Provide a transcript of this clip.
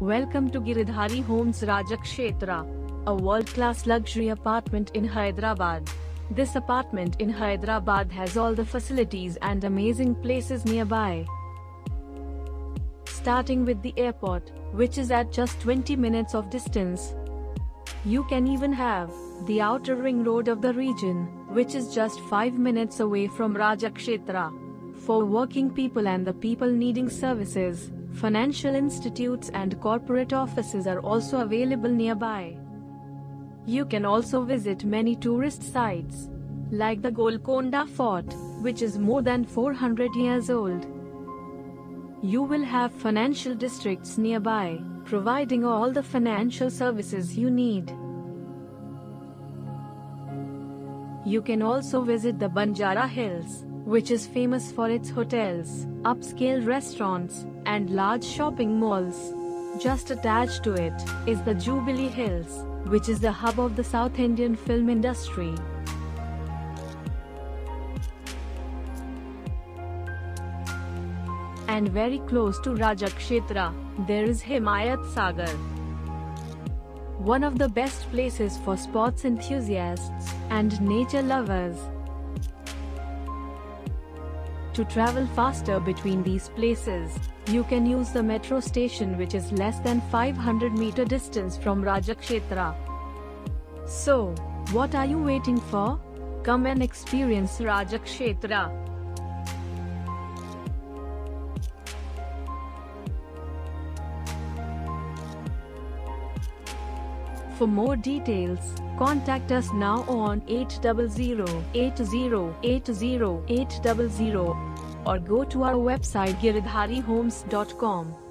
Welcome to Giridhari Homes Rajakshetra, a world-class luxury apartment in Hyderabad. This apartment in Hyderabad has all the facilities and amazing places nearby. Starting with the airport, which is at just 20 minutes of distance. You can even have the outer ring road of the region, which is just 5 minutes away from Rajakshetra. For working people and the people needing services, Financial institutes and corporate offices are also available nearby. You can also visit many tourist sites, like the Golconda Fort, which is more than 400 years old. You will have financial districts nearby, providing all the financial services you need. You can also visit the Banjara Hills, which is famous for its hotels, upscale restaurants, and large shopping malls. Just attached to it is the Jubilee Hills, which is the hub of the South Indian film industry. And very close to Rajakshetra, there is Himayat Sagar. One of the best places for sports enthusiasts and nature lovers. To travel faster between these places, you can use the metro station which is less than 500 meter distance from Rajakshetra. So, what are you waiting for? Come and experience Rajakshetra. For more details, contact us now on 800 80 80 800 or go to our website giridharihomes.com.